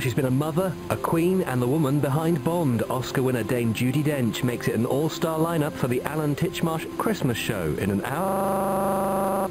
She's been a mother, a queen, and the woman behind Bond. Oscar winner Dame Judi Dench makes it an all-star lineup for the Alan Titchmarsh Christmas show in an hour.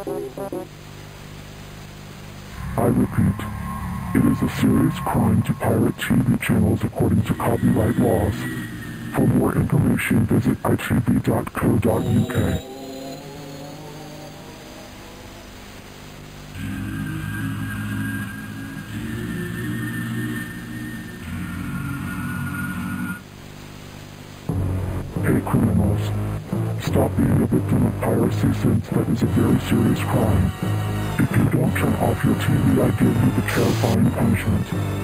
I repeat, it is a serious crime to pirate TV channels according to copyright laws. For more information, visit itv.co.uk. Hey criminals, stop being a victim of piracy since that is a very serious crime. If you don't turn off your TV, I give you the terrifying punishment.